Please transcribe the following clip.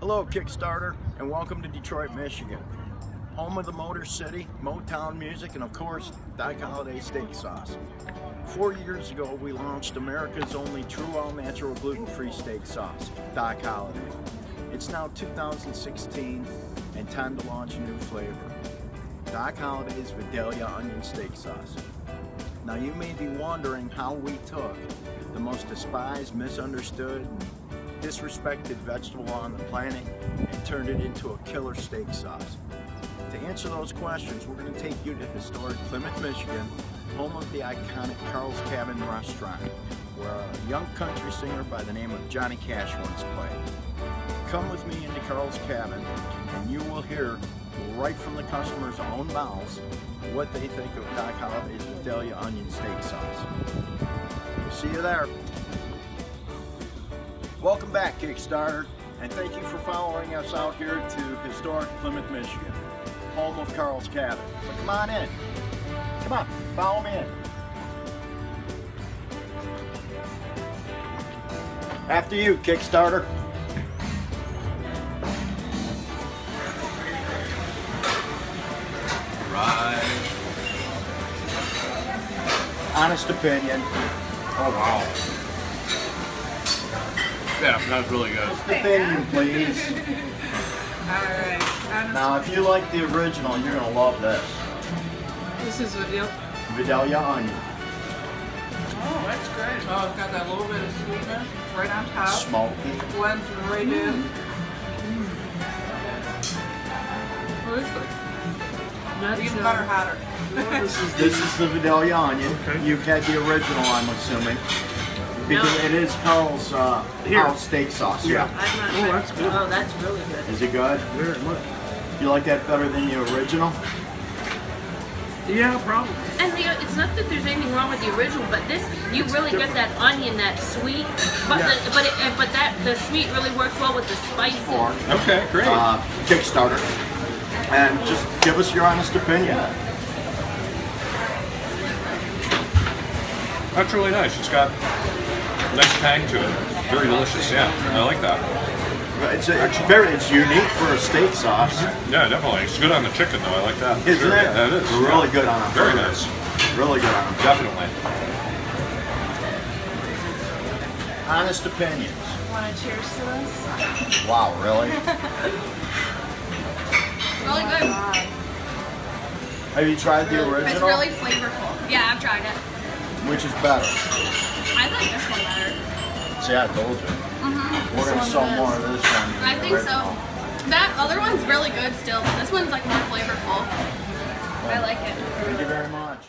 Hello, Kickstarter, and welcome to Detroit, Michigan. Home of the Motor City, Motown music, and of course, Doc Holliday steak sauce. Four years ago, we launched America's only true all-natural gluten-free steak sauce, Doc Holliday. It's now 2016, and time to launch a new flavor. Doc Holliday's Vidalia Onion Steak Sauce. Now you may be wondering how we took the most despised, misunderstood, disrespected vegetable on the planet and turned it into a killer steak sauce. To answer those questions, we're going to take you to historic Plymouth, Michigan, home of the iconic Carl's Cabin restaurant, where a young country singer by the name of Johnny Cash once played. Come with me into Carl's Cabin, and you will hear right from the customer's own mouths what they think of Doc Holliday's Vidalia onion steak sauce. We'll see you there. Welcome back, Kickstarter, and thank you for following us out here to historic Plymouth, Michigan, home of Carl's Cabin. So come on in. Come on, follow me in. After you, Kickstarter. Right. Honest opinion. Oh wow. Yeah, that's really good. Opinion, please. Alright. Now, if you like the original, you're gonna love this. This is what Vidalia onion. Oh, that's great. Oh, it's got that little bit of sweetness right on top. Smoky. Blends right in. Mm. Mm. It's good. Even better uh, hotter. This is this is the Vidalia onion. Okay. You've had the original, I'm assuming. Because No. it is Carl's uh, Here. house steak sauce. Yeah. I've not Oh, tried- that's good. Oh, that's really good. Is it good? Very much. You like that better than the original? Yeah, probably. And the, it's not that there's anything wrong with the original, but this you really get that onion, that sweet, but Yeah. the, but it, but that the sweet really works well with the spices. For Okay, great. uh, Kickstarter. And just give us your honest opinion. That's really nice. It's got a nice tang to it. Very delicious. Yeah, I like that. It's, uh, it's very it's unique for a steak sauce, Yeah, definitely. It's good on the chicken though. I like that. isn't Sure, it? Yeah, it is. Really Yeah. good on a Very nice. Really good on a burger. Definitely. Honest opinions. Want to cheers to this? Wow, really? Really good. Have you tried the original? It's really flavorful. Yeah, I've tried it. Which is better? See, I told you. Mm-hmm. We're gonna sell more of this one. I think so. That other one's really good still, but this one's like more flavorful. I like it. Thank you very much.